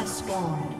has spawned.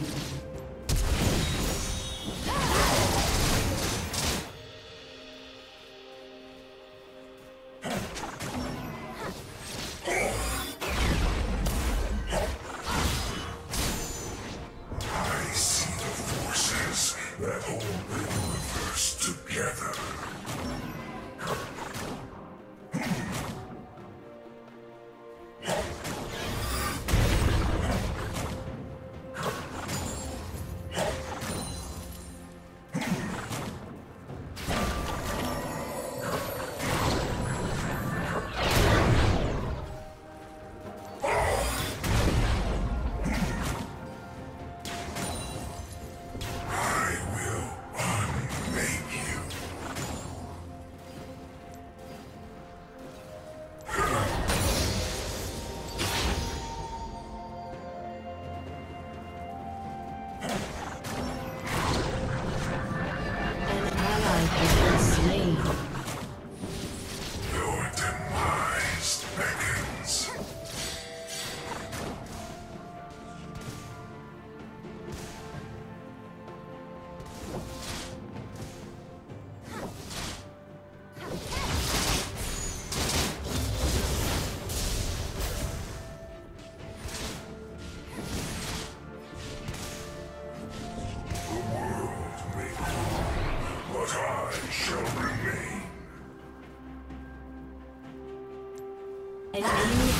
has been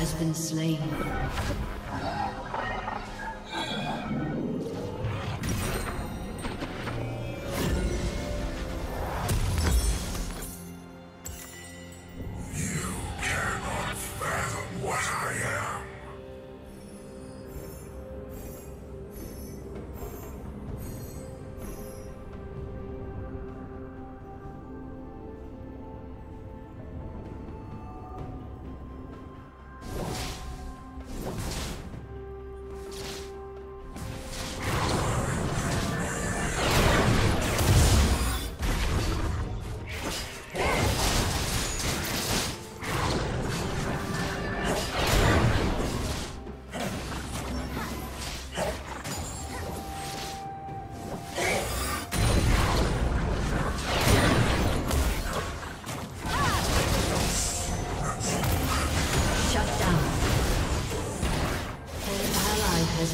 has been slain.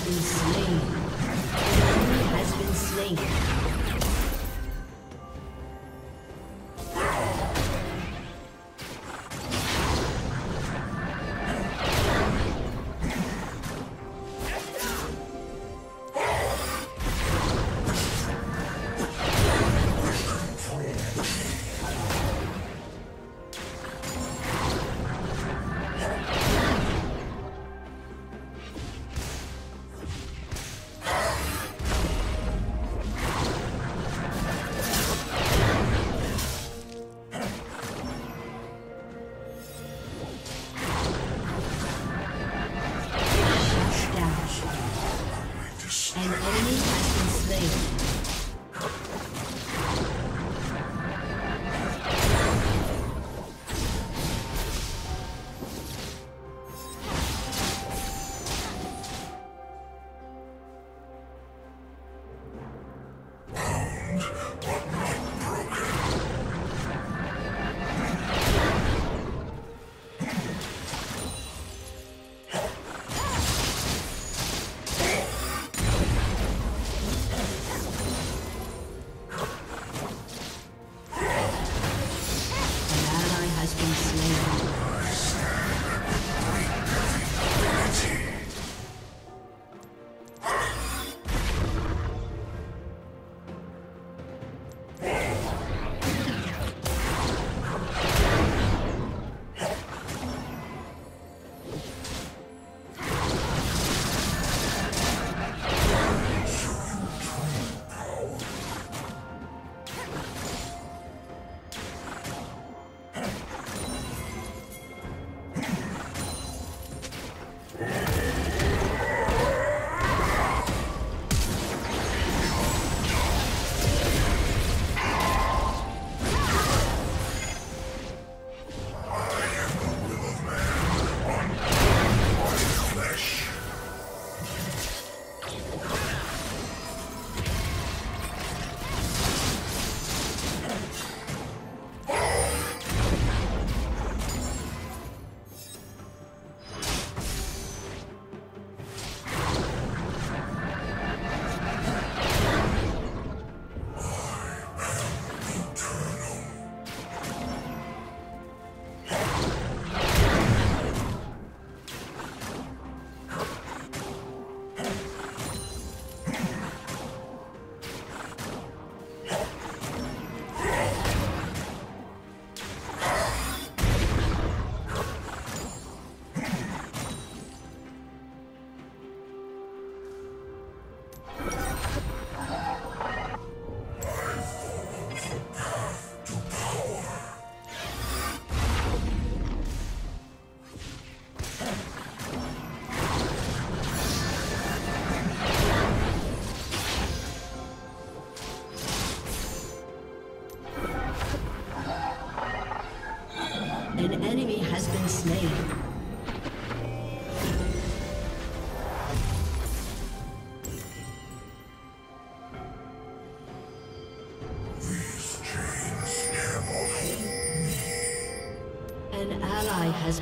has been slain. Enemy has been slain.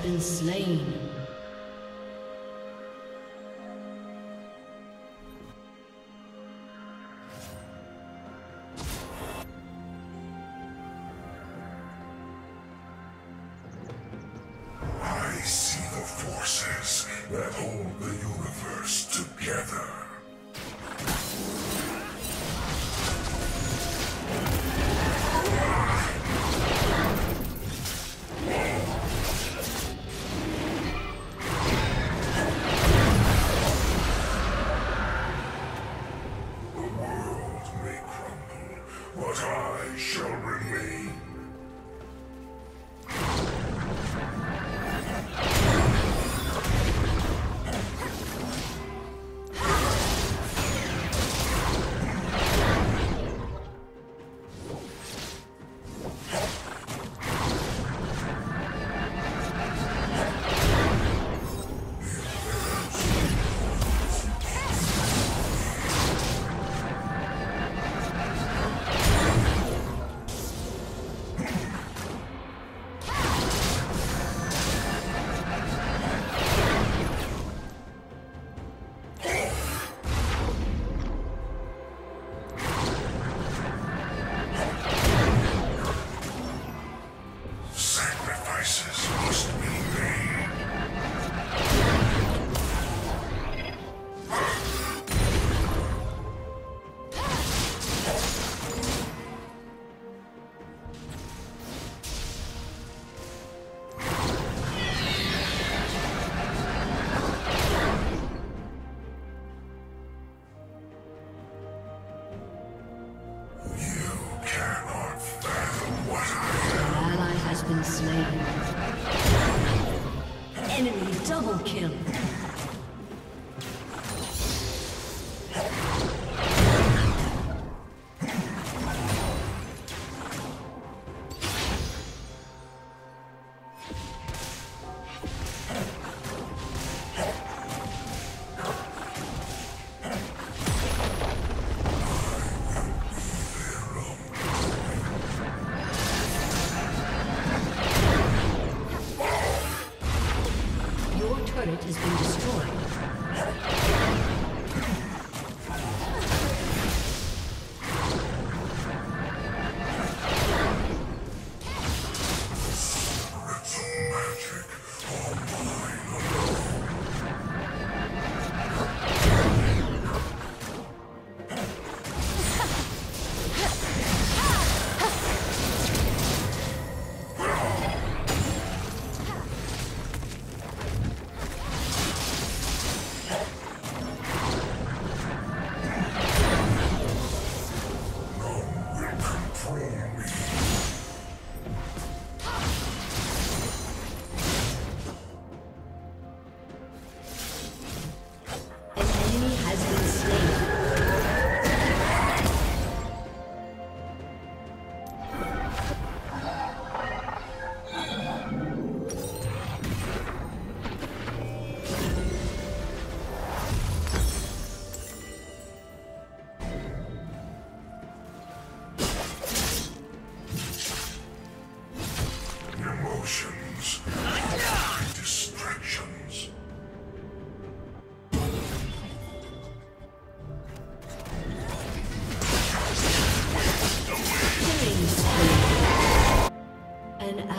been slain.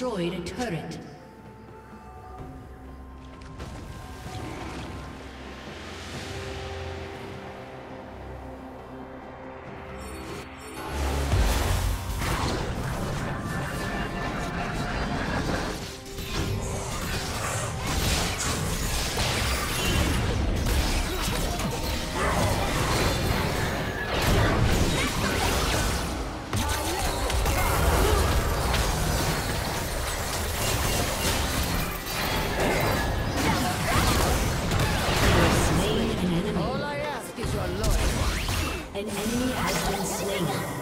Destroyed a turret. Shut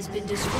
has been destroyed.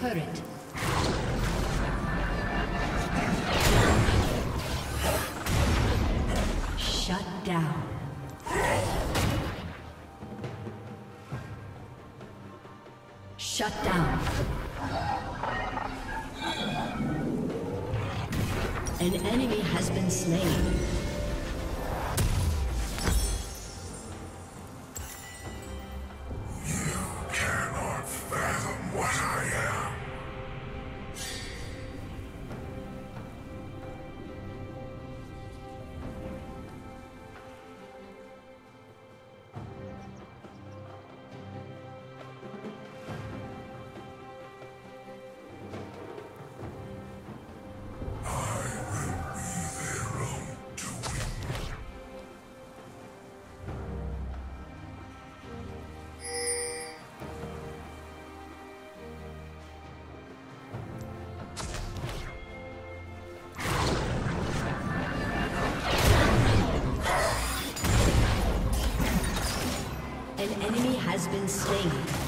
Turret. Been slain.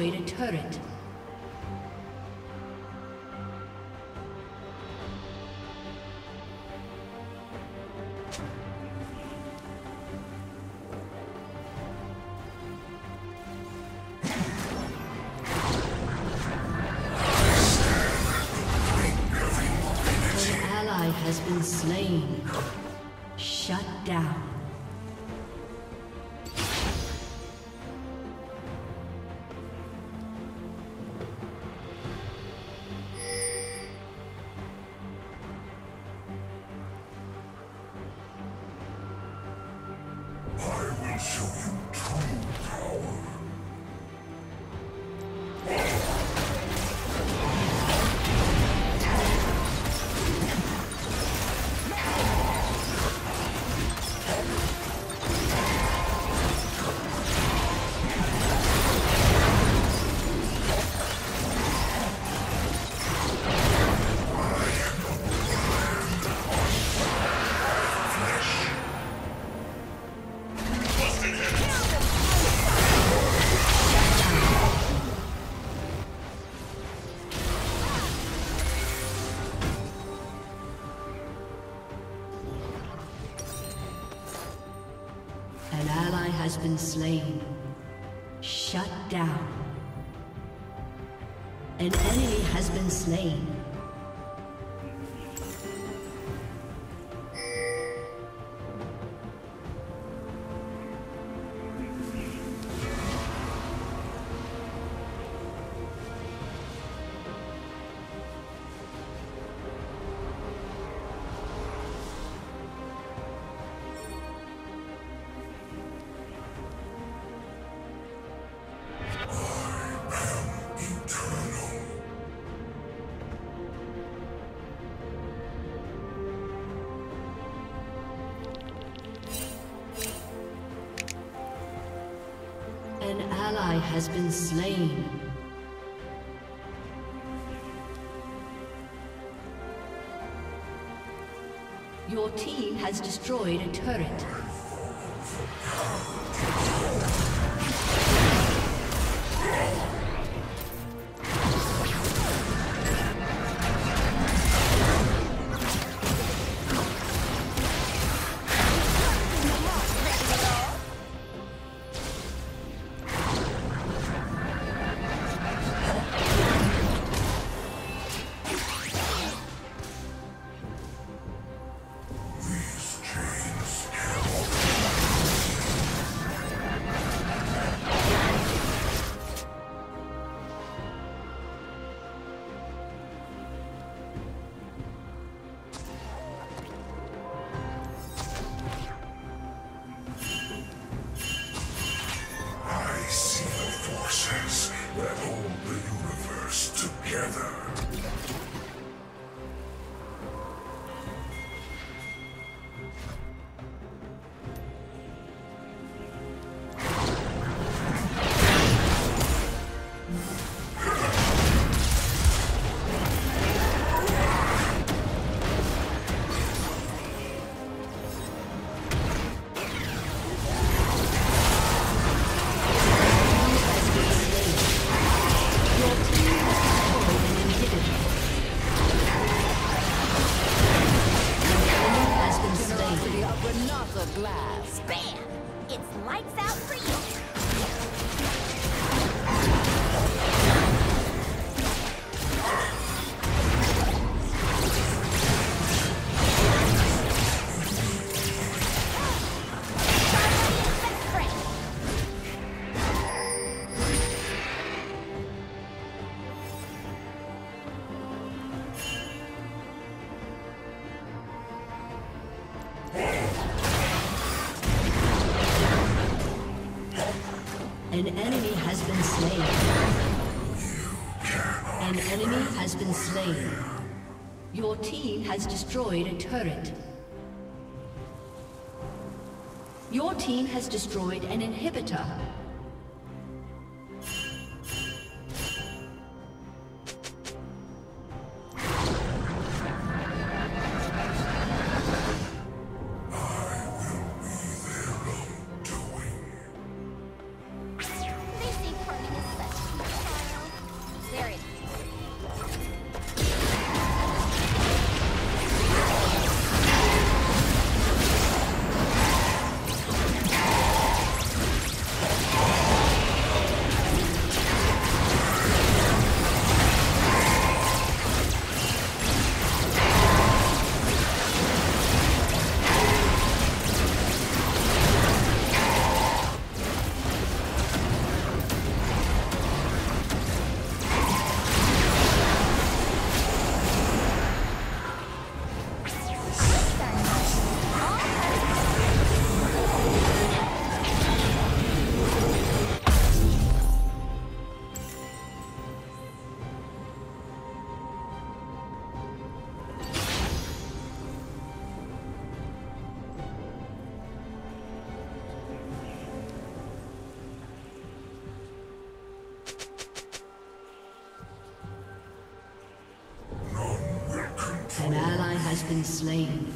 Destroyed a turret. Been slain. Shut down. An enemy has been slain. Has been slain. Your team has destroyed a turret. Has been slain. Your team has destroyed a turret. Your team has destroyed an inhibitor. Been slain.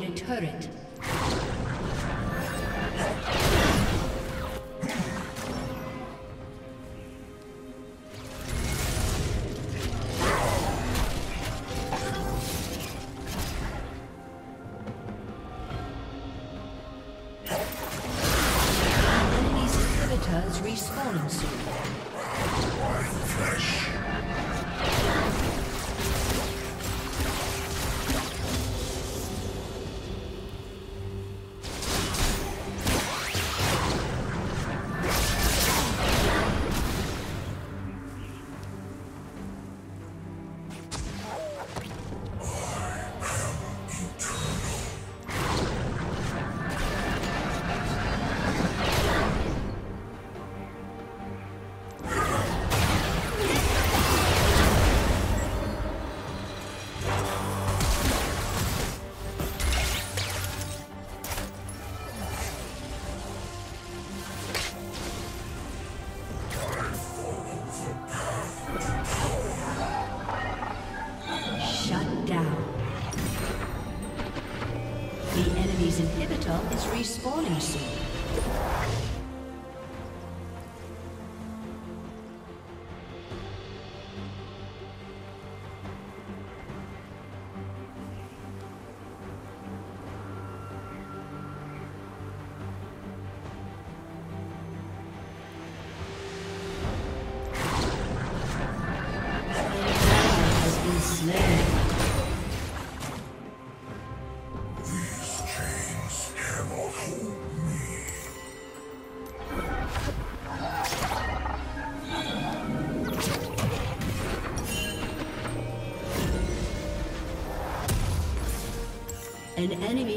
Destroyed a turret. Is respawning soon.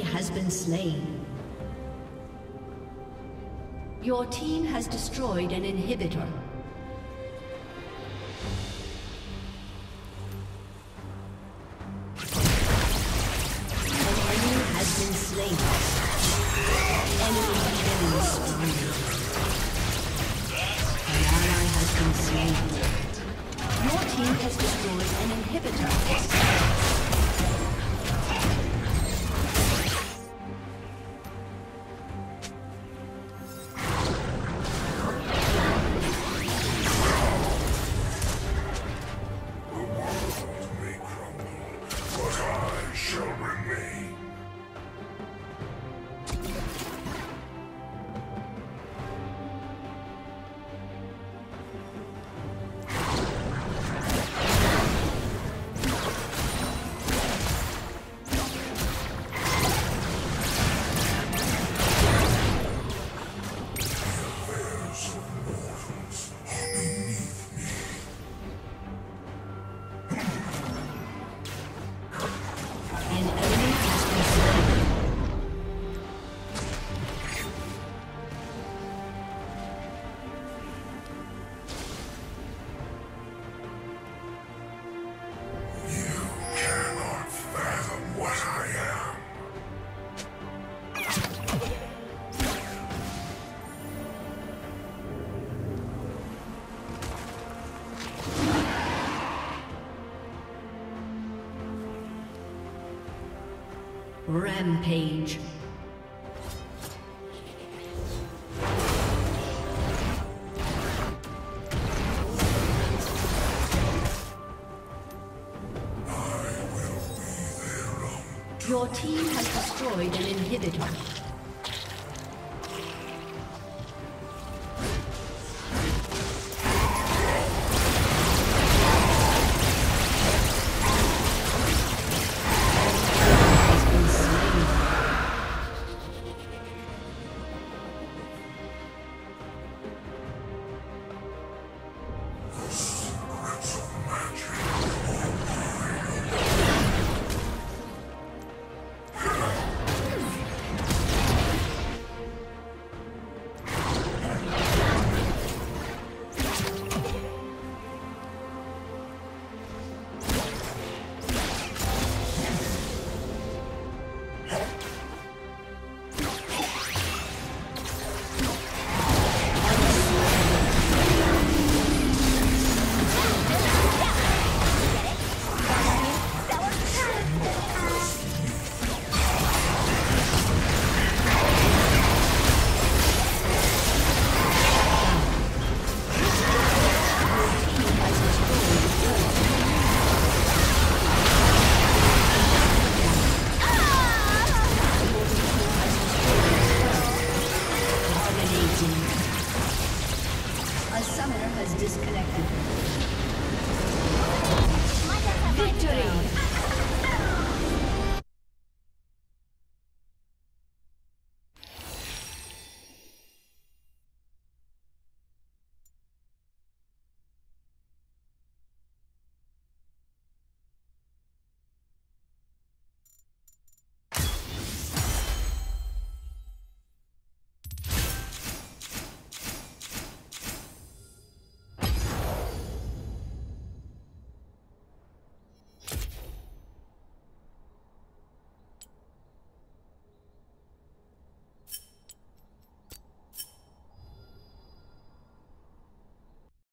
Has been slain. Your team has destroyed an inhibitor. Your team has destroyed an inhibitor. Rampage. Your team has destroyed an inhibitor.